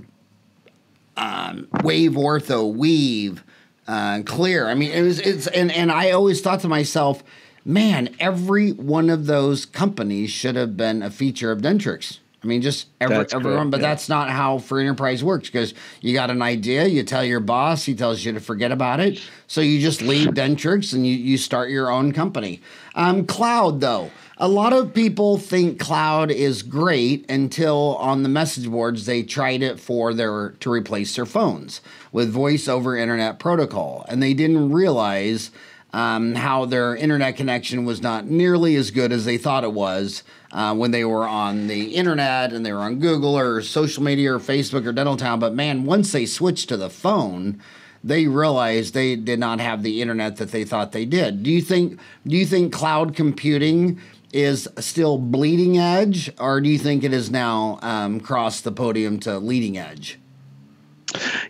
um Wave Ortho, Weave uh, clear. I mean, it was it's and and I always thought to myself, man, every one of those companies should have been a feature of Dentrix. I mean, just every, that's everyone, but yeah. that's not how free enterprise works because you got an idea, you tell your boss, he tells you to forget about it. So you just leave Dentrix and you, you start your own company. Um, cloud, though, a lot of people think cloud is great until on the message boards they tried it for their to replace their phones with voice over internet protocol, and they didn't realize um, how their internet connection was not nearly as good as they thought it was uh, when they were on the internet and they were on Google or social media or Facebook or Dentaltown. But man, once they switched to the phone, they realized they did not have the internet that they thought they did. Do you think? Do you think cloud computing is still bleeding edge, or do you think it has now um, crossed the podium to leading edge?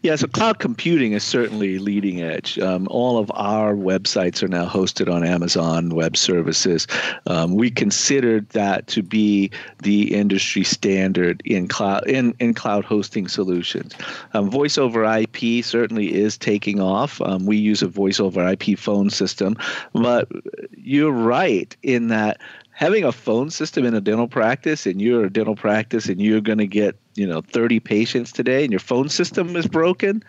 Yeah, so cloud computing is certainly leading edge. Um, all of our websites are now hosted on Amazon Web Services. Um, we considered that to be the industry standard in cloud in, in cloud hosting solutions. Um, voice over IP certainly is taking off. Um, we use a voice over IP phone system, but you're right in that having a phone system in a dental practice and you're a dental practice and you're going to get you know 30 patients today and your phone system is broken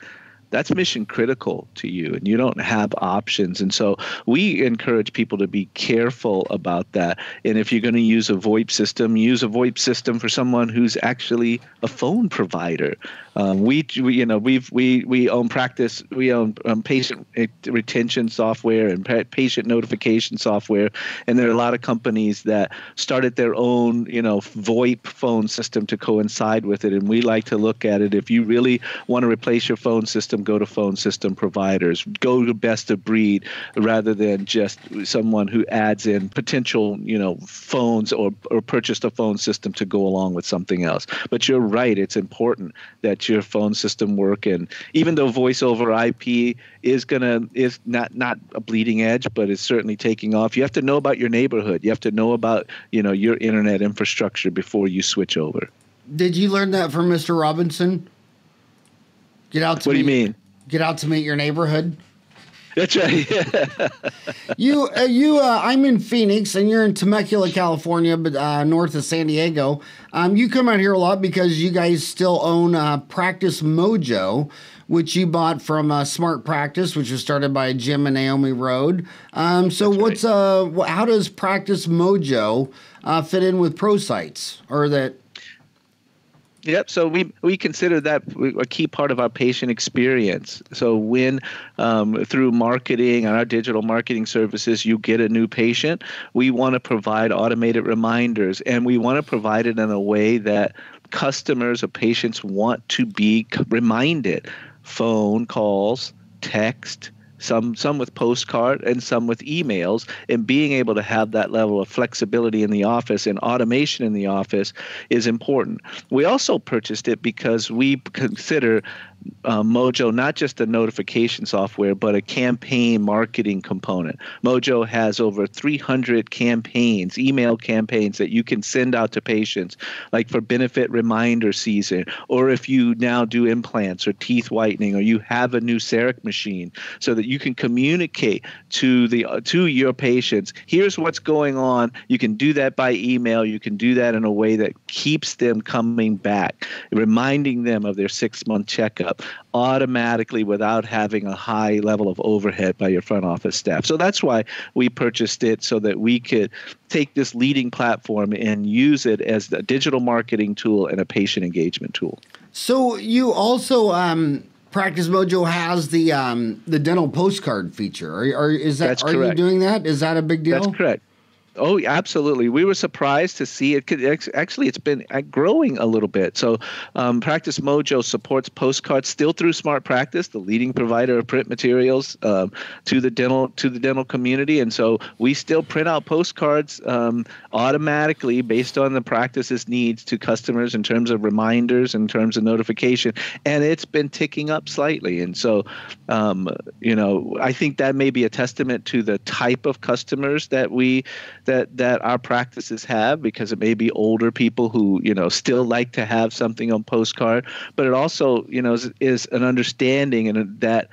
that's mission critical to you and you don't have options and so we encourage people to be careful about that and if you're going to use a voip system use a voip system for someone who's actually a phone provider um, we, we, you know, we've we we own practice, we own um, patient retention software and patient notification software, and there are a lot of companies that started their own, you know, VoIP phone system to coincide with it. And we like to look at it. If you really want to replace your phone system, go to phone system providers. Go to best of breed rather than just someone who adds in potential, you know, phones or or purchased a phone system to go along with something else. But you're right; it's important that your phone system work. And even though voice over IP is gonna is not not a bleeding edge, but it's certainly taking off. You have to know about your neighborhood. You have to know about you know your internet infrastructure before you switch over. Did you learn that from Mr. Robinson? Get out to what meet, do you mean? Get out to meet your neighborhood. That's right. you, uh, you, uh, I'm in Phoenix, and you're in Temecula, California, but uh, north of San Diego. Um, you come out here a lot because you guys still own uh, Practice Mojo, which you bought from uh, Smart Practice, which was started by Jim and Naomi Rhode. Um, so, That's what's right. uh, how does Practice Mojo fit in with ProSites, or that? Yep. So we we consider that a key part of our patient experience. So when um, through marketing and our digital marketing services, you get a new patient, we want to provide automated reminders, and we want to provide it in a way that customers or patients want to be reminded. Phone calls, text, some some with postcard and some with emails and being able to have that level of flexibility in the office and automation in the office is important. We also purchased it because we consider uh, Mojo not just a notification software, but a campaign marketing component. Mojo has over 300 campaigns, email campaigns that you can send out to patients, like for benefit reminder season, or if you now do implants or teeth whitening, or you have a new CEREC machine, so that you can communicate to the uh, to your patients. Here's what's going on. You can do that by email. You can do that in a way that keeps them coming back, reminding them of their six month checkup up automatically without having a high level of overhead by your front office staff. So that's why we purchased it so that we could take this leading platform and use it as a digital marketing tool and a patient engagement tool. So you also um, Practice Mojo has the um, the dental postcard feature. Are, are is that That's are correct. you doing that? Is that a big deal? That's correct. Oh, absolutely. We were surprised to see it. Could, actually, it's been uh, growing a little bit. So, um, Practice Mojo supports postcards still through Smart Practice, the leading provider of print materials um, to the dental to the dental community. And so, we still print out postcards um, automatically based on the practice's needs to customers in terms of reminders, in terms of notification, and it's been ticking up slightly. And so, um, you know, I think that may be a testament to the type of customers that we that that our practices have because it may be older people who you know still like to have something on postcard but it also you know is, is an understanding and that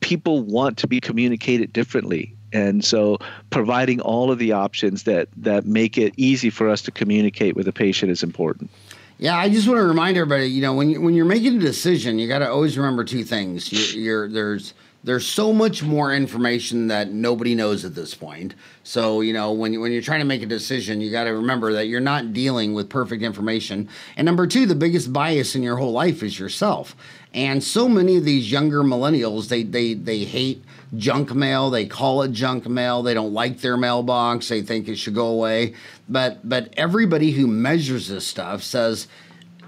people want to be communicated differently and so providing all of the options that that make it easy for us to communicate with a patient is important yeah, I just want to remind everybody, you know, when you, when you're making a decision, you got to always remember two things. You're there's there's so much more information that nobody knows at this point. So, you know, when, you, when you're trying to make a decision, you got to remember that you're not dealing with perfect information. And number two, the biggest bias in your whole life is yourself. And so many of these younger millennials, they, they, they hate junk mail. They call it junk mail. They don't like their mailbox. They think it should go away. But, but everybody who measures this stuff says,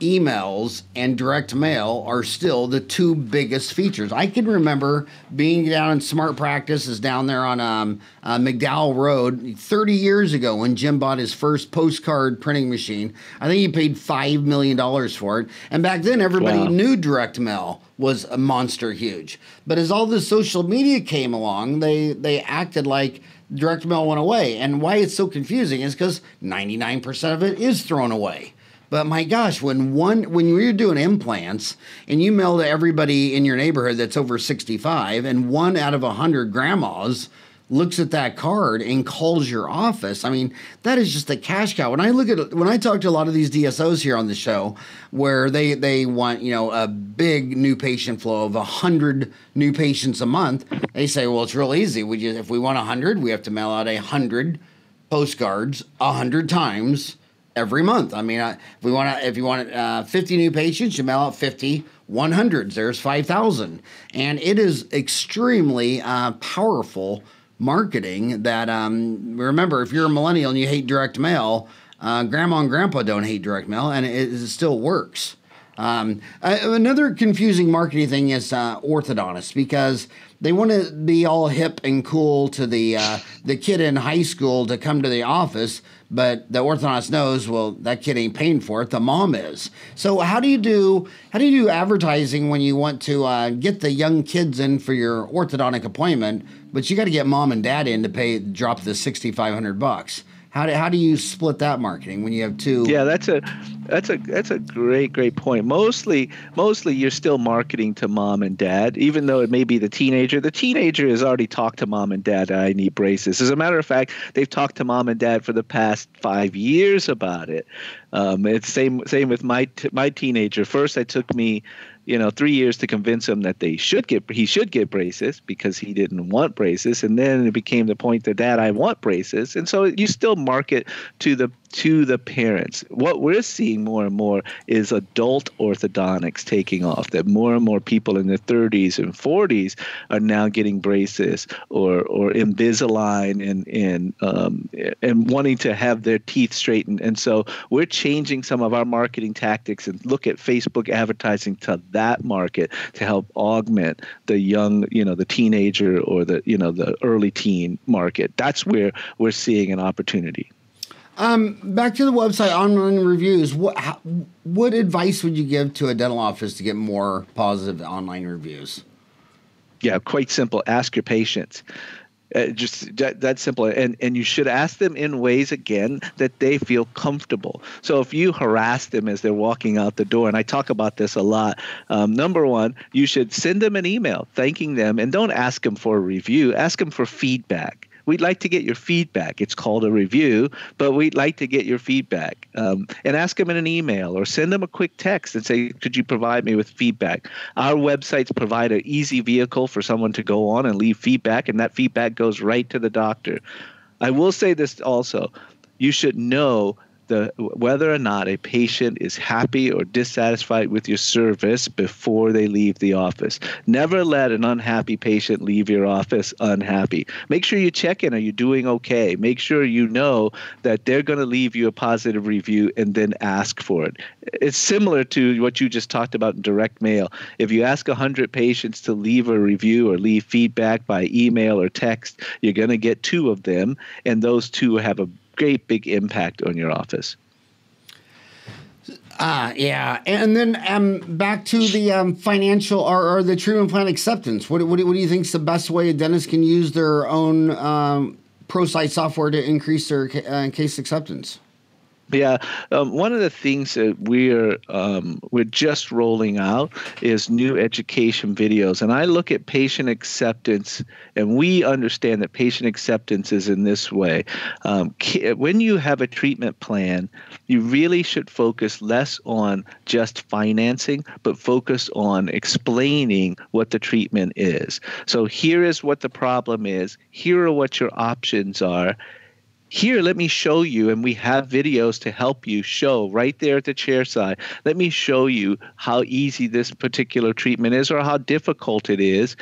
emails and direct mail are still the two biggest features. I can remember being down in Smart Practices down there on um, uh, McDowell Road 30 years ago when Jim bought his first postcard printing machine. I think he paid $5 million for it. And back then, everybody wow. knew direct mail was a monster huge. But as all this social media came along, they, they acted like direct mail went away. And why it's so confusing is because 99% of it is thrown away. But my gosh, when one when you're doing implants and you mail to everybody in your neighborhood that's over 65 and one out of 100 grandmas looks at that card and calls your office. I mean, that is just a cash cow. When I look at when I talk to a lot of these DSOs here on the show where they they want, you know, a big new patient flow of 100 new patients a month, they say, "Well, it's real easy. We just if we want 100, we have to mail out 100 postcards 100 times." Every month. I mean, if we want to, if you want uh, 50 new patients, you mail out 50 100s. There's 5,000, and it is extremely uh, powerful marketing. That um, remember, if you're a millennial and you hate direct mail, uh, grandma and grandpa don't hate direct mail, and it, it still works. Um, another confusing marketing thing is uh, orthodontists because they want to be all hip and cool to the uh, the kid in high school to come to the office, but the orthodontist knows well that kid ain't paying for it. The mom is. So how do you do how do you do advertising when you want to uh, get the young kids in for your orthodontic appointment, but you got to get mom and dad in to pay drop the sixty five hundred bucks. How do, how do you split that marketing when you have two? Yeah, that's a that's a that's a great great point. Mostly mostly you're still marketing to mom and dad, even though it may be the teenager. The teenager has already talked to mom and dad. I need braces. As a matter of fact, they've talked to mom and dad for the past five years about it. Um, it's same same with my t- my teenager. First, it took me you know three years to convince him that they should get he should get braces because he didn't want braces. And then it became the point that dad i want braces. And so you still market to the to the parents. What we're seeing more and more is adult orthodontics taking off, that more and more people in their 30s and 40s are now getting braces or, or Invisalign and, and, um, and wanting to have their teeth straightened. And so we're changing some of our marketing tactics and look at Facebook advertising to that market to help augment the young, you know, the teenager or the, you know, the early teen market. That's where we're seeing an opportunity. Um, back to the website online reviews. What how, what advice would you give to a dental office to get more positive online reviews? Yeah, quite simple. Ask your patients. Uh, just that, that simple and and you should ask them in ways again that they feel comfortable so if you harass them as they're walking out the door and i talk about this a lot um, number one you should send them an email thanking them and don't ask them for a review ask them for feedback we'd like to get your feedback. It's called a review, but we'd like to get your feedback. Um, and ask them in an email or send them a quick text and say, could you provide me with feedback? Our websites provide an easy vehicle for someone to go on and leave feedback, and that feedback goes right to the doctor. I will say this also you should know the whether or not a patient is happy or dissatisfied with your service before they leave the office. Never let an unhappy patient leave your office unhappy. Make sure you check in. Are you doing okay? Make sure you know that they're going to leave you a positive review and then ask for it. It's similar to what you just talked about in direct mail. If you ask 100 patients to leave a review or leave feedback by email or text, you're going to get two of them, and those two have a great big impact on your office. Uh, yeah, and then um, back to the um, financial or, or, the treatment plan acceptance. What, what, what, do you think is the best way a dentist can use their own um, ProSites software to increase their uh, case acceptance? Yeah, um, one of the things that we're um, we're just rolling out is new education videos, and I look at patient acceptance, and we understand that patient acceptance is in this way. Um, when you have a treatment plan, you really should focus less on just financing, but focus on explaining what the treatment is. So here is what the problem is. Here are what your options are here let me show you and we have videos to help you show right there at the chair side. Let me show you how easy this particular treatment is or how difficult it is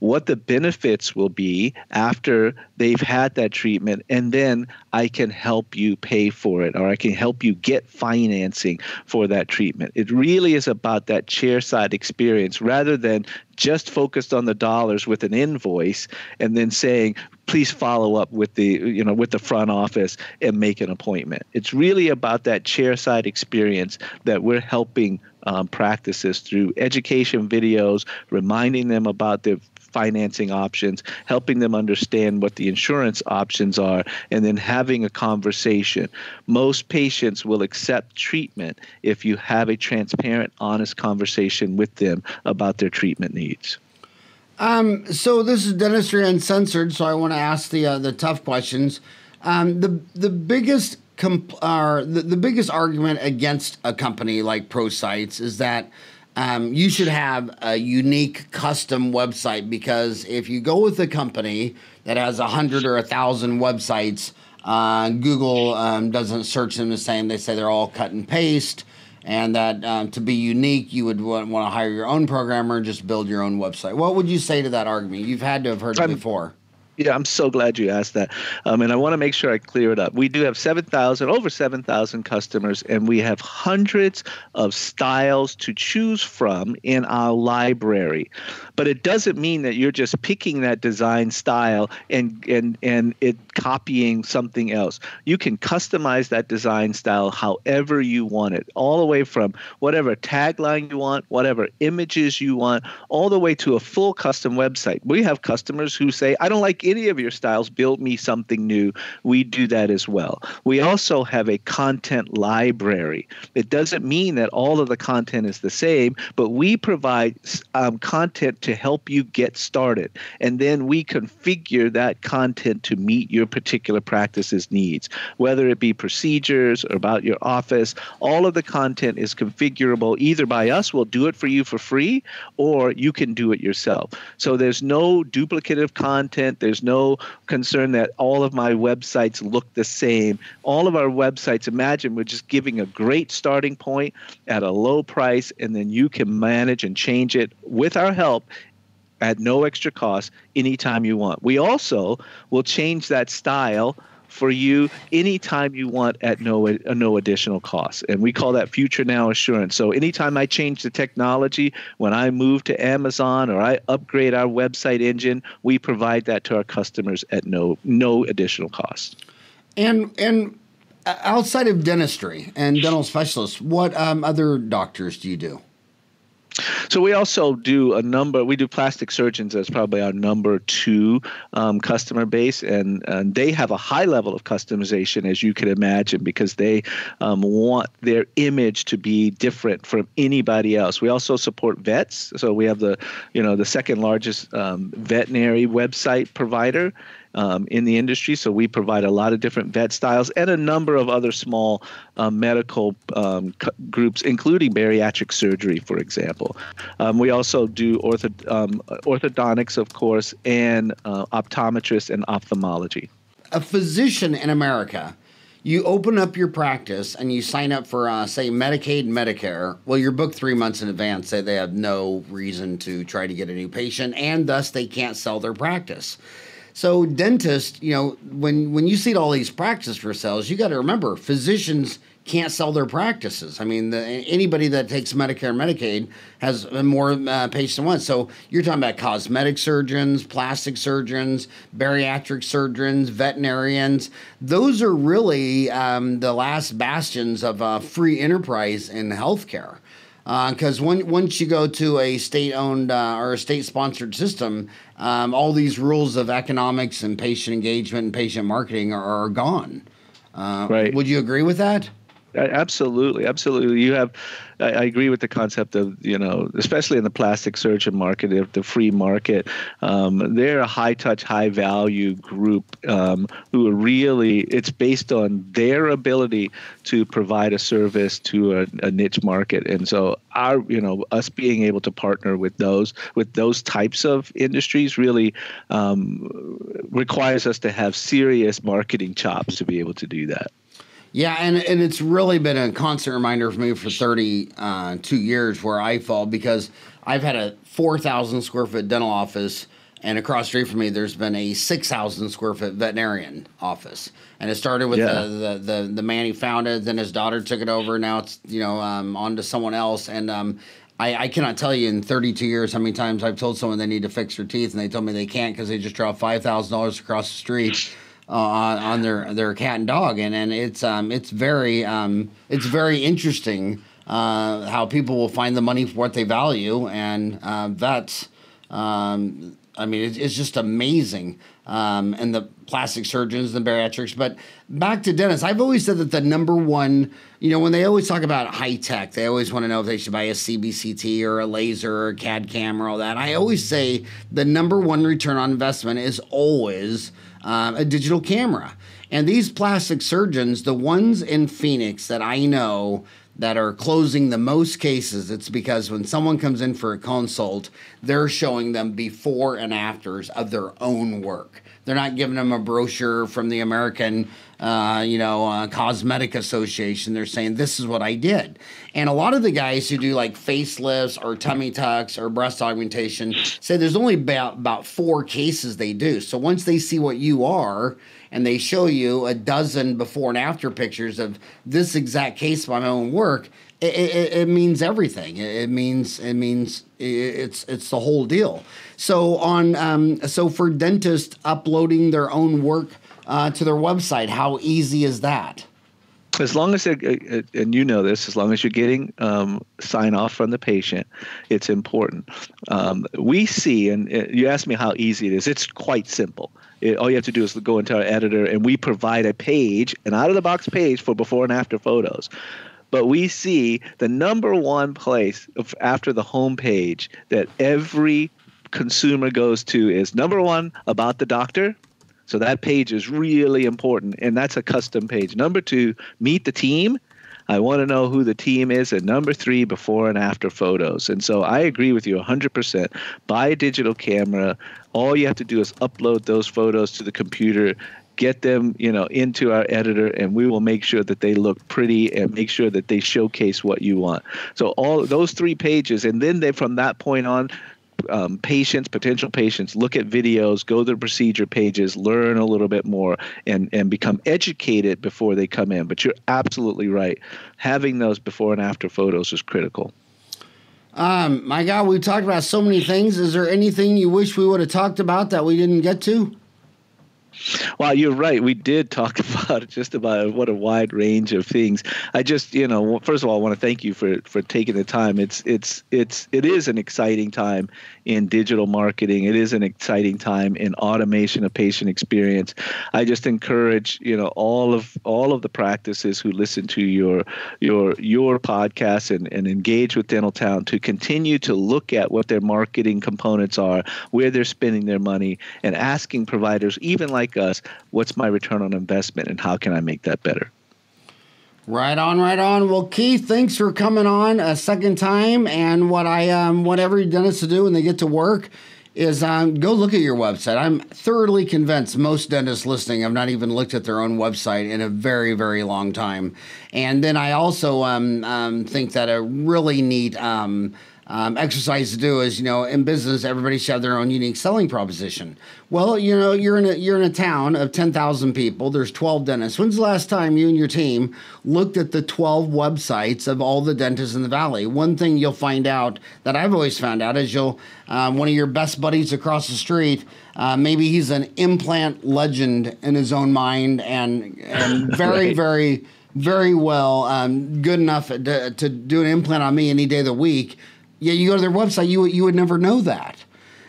what the benefits will be after they've had that treatment and then I can help you pay for it or I can help you get financing for that treatment. It really is about that chairside experience rather than just focused on the dollars with an invoice and then saying please follow up with the you know with the front office and make an appointment. It's really about that chairside experience that we're helping um, practices through education videos, reminding them about the financing options, helping them understand what the insurance options are, and then having a conversation. Most patients will accept treatment if you have a transparent, honest conversation with them about their treatment needs. Um, so this is dentistry uncensored, so I want to ask the uh, the tough questions. Um, the the biggest comp- uh, the, the biggest argument against a company like ProSites is that um, you should have a unique custom website because if you go with a company that has a hundred or a thousand websites, uh, Google um, doesn't search them the same. They say they're all cut and paste, and that um, to be unique, you would want, want to hire your own programmer and just build your own website. What would you say to that argument? You've had to have heard it before. Yeah, I'm so glad you asked that. Um, and I want to make sure I clear it up. We do have 7,000, over 7,000 customers, and we have hundreds of styles to choose from in our library. But it doesn't mean that you're just picking that design style and, and, and it copying something else. You can customize that design style however you want it, all the way from whatever tagline you want, whatever images you want, all the way to a full custom website. We have customers who say, I don't like any of your styles, build me something new. We do that as well. We also have a content library. It doesn't mean that all of the content is the same, but we provide um, content to help you get started. And then we configure that content to meet your particular practice's needs, whether it be procedures or about your office. All of the content is configurable either by us, we'll do it for you for free, or you can do it yourself. So there's no duplicative content. There's There's no concern that all of my websites look the same. All of our websites, imagine we're just giving a great starting point at a low price, and then you can manage and change it with our help at no extra cost anytime you want. We also will change that style for you anytime you want at no uh, no additional cost. And we call that future now assurance. So anytime I change the technology, when I move to Amazon or I upgrade our website engine, we provide that to our customers at no no additional cost. And and uh, outside of dentistry and dental specialists, what um, other doctors do you do? So we also do a number. We do plastic surgeons as probably our number two um, customer base, and, and they have a high level of customization, as you can imagine, because they um, want their image to be different from anybody else. We also support vets, so we have the you know the second largest um, veterinary website provider um, in the industry. So we provide a lot of different vet styles and a number of other small um, medical um, c- groups, including bariatric surgery, for example. Um, we also do ortho- um, orthodontics, of course, and uh, optometrists and ophthalmology. A physician in America you open up your practice and you sign up for, uh, say, Medicaid and Medicare. Well, you're booked three months in advance. Say they have no reason to try to get a new patient, and thus they can't sell their practice. So dentists, you know, when when you see all these practice for sales, you got to remember physicians can't sell their practices. I mean, the, anybody that takes Medicare and Medicaid has more uh, patients than one. So you're talking about cosmetic surgeons, plastic surgeons, bariatric surgeons, veterinarians. Those are really um, the last bastions of uh, free enterprise in healthcare because uh, when, once you go to a state-owned uh, or a state-sponsored system, um, all these rules of economics and patient engagement and patient marketing are, are gone. Uh, right. Would you agree with that? Absolutely, absolutely. You have I, I, agree with the concept of you know, especially in the plastic surgeon market, if the free market, um, they're a high touch, high value group um, who are really. It's based on their ability to provide a service to a, a niche market, and so our you know us being able to partner with those with those types of industries really um, requires us to have serious marketing chops to be able to do that. Yeah, and, and it's really been a constant reminder for me for 32 uh, years where I fall because I've had a 4,000 square foot dental office, and across the street from me, there's been a 6,000 square foot veterinarian office. And it started with yeah. the, the, the, the, man he founded, then his daughter took it over. Now it's, you know, um, on to someone else. And um, I, I cannot tell you in 32 years how many times I've told someone they need to fix their teeth, and they told me they can't because they just dropped $5,000 across the street uh, on, on their their cat and dog, and and it's um it's very um it's very interesting uh, how people will find the money for what they value, and uh, that's um I mean it's, it's just amazing. Um, and the plastic surgeons, the bariatrics. But back to dentists, I've always said that the number one, you know, when they always talk about high tech, they always want to know if they should buy a CBCT or a laser or a CAD camera or all that. I always say the number one return on investment is always uh, a digital camera. And these plastic surgeons, the ones in Phoenix that I know that are closing the most cases, it's because when someone comes in for a consult, they're showing them before and afters of their own work. They're not giving them a brochure from the American, uh, you know, uh, Cosmetic Association. They're saying this is what I did. And a lot of the guys who do like facelifts or tummy tucks or breast augmentation say there's only about about four cases they do. So once they see what you are and they show you a dozen before and after pictures of this exact case by my own work, it, it, it means everything. It, means it means it's it's the whole deal. So on um, so for dentists uploading their own work uh, to their website, how easy is that? as long as and you know this as long as you're getting um, sign off from the patient it's important um, we see and you asked me how easy it is it's quite simple it, all you have to do is go into our editor and we provide a page an out of the box page for before and after photos but we see the number one place after the home page that every consumer goes to is number one about the doctor so that page is really important, and that's a custom page. Number two, meet the team. I want to know who the team is. And number three, before and after photos. And so I agree with you 100%. Buy a digital camera. All you have to do is upload those photos to the computer get them you know into our editor and we will make sure that they look pretty and make sure that they showcase what you want so all those three pages and then they from that point on um, patients, potential patients, look at videos, go to the procedure pages, learn a little bit more, and and become educated before they come in. But you're absolutely right. Having those before and after photos is critical. Um, my God, we talked about so many things. Is there anything you wish we would have talked about that we didn't get to? Well, you're right. We did talk about just about what a wide range of things. I just, you know, first of all, I want to thank you for for taking the time. It's it's it's it is an exciting time in digital marketing. It is an exciting time in automation of patient experience. I just encourage, you know, all of all of the practices who listen to your your your podcast and, and engage with Dentaltown to continue to look at what their marketing components are, where they're spending their money, and asking providers, even like like us, what's my return on investment and how can I make that better? Right on, right on. Well, Keith, thanks for coming on a second time. And what I um, want every dentist to do when they get to work is um, go look at your website. I'm thoroughly convinced most dentists listening have not even looked at their own website in a very, very long time. And then I also um, um, think that a really neat um, exercise to do is, you know, in business, everybody should have their own unique selling proposition. Well, you know, you're in a you're in a town of ten thousand people. There's twelve dentists. When's the last time you and your team looked at the twelve websites of all the dentists in the valley? One thing you'll find out that I've always found out is you'll um, one of your best buddies across the street. Uh, maybe he's an implant legend in his own mind, and and very right. very very well um, good enough to, to do an implant on me any day of the week yeah, you go to their website, you you would never know that.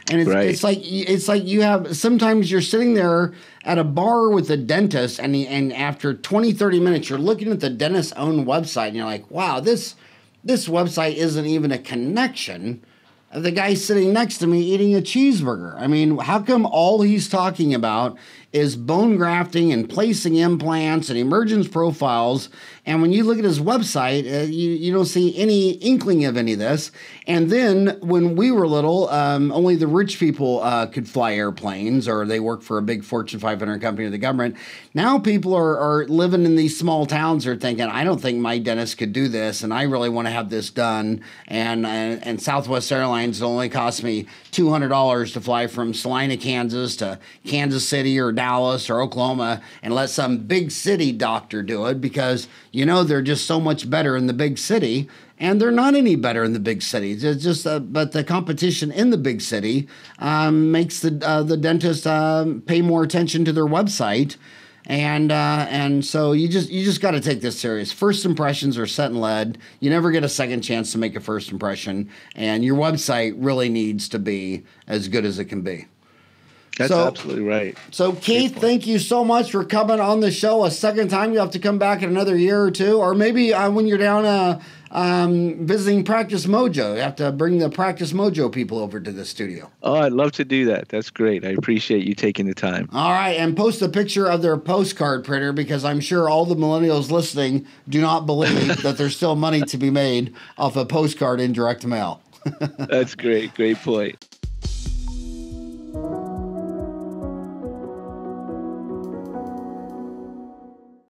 And it's, right. it's like it's like you have sometimes you're sitting there at a bar with a dentist and and after 20 30 minutes you're looking at the dentist's own website and you're like, "Wow, this this website isn't even a connection of the guy sitting next to me eating a cheeseburger." I mean, how come all he's talking about is bone grafting and placing implants and emergence profiles. And when you look at his website, uh, you, you don't see any inkling of any of this. And then when we were little, um, only the rich people uh, could fly airplanes or they work for a big Fortune 500 company or the government. Now people are, are living in these small towns are thinking, I don't think my dentist could do this and I really want to have this done. And, and, and Southwest Airlines only cost me $200 to fly from Salina, Kansas to Kansas City or Dallas or Oklahoma and let some big city doctor do it because you know they're just so much better in the big city and they're not any better in the big cities. It's just, uh, but the competition in the big city um, makes the uh, the dentist uh, pay more attention to their website, and uh, and so you just you just got to take this serious. First impressions are set in lead. You never get a second chance to make a first impression, and your website really needs to be as good as it can be. That's so, absolutely right. So, Keith, thank you so much for coming on the show a second time. You have to come back in another year or two, or maybe uh, when you're down uh, um, visiting Practice Mojo, you have to bring the Practice Mojo people over to the studio. Oh, I'd love to do that. That's great. I appreciate you taking the time. All right, and post a picture of their postcard printer because I'm sure all the millennials listening do not believe that there's still money to be made off a postcard in direct mail. That's great. Great point.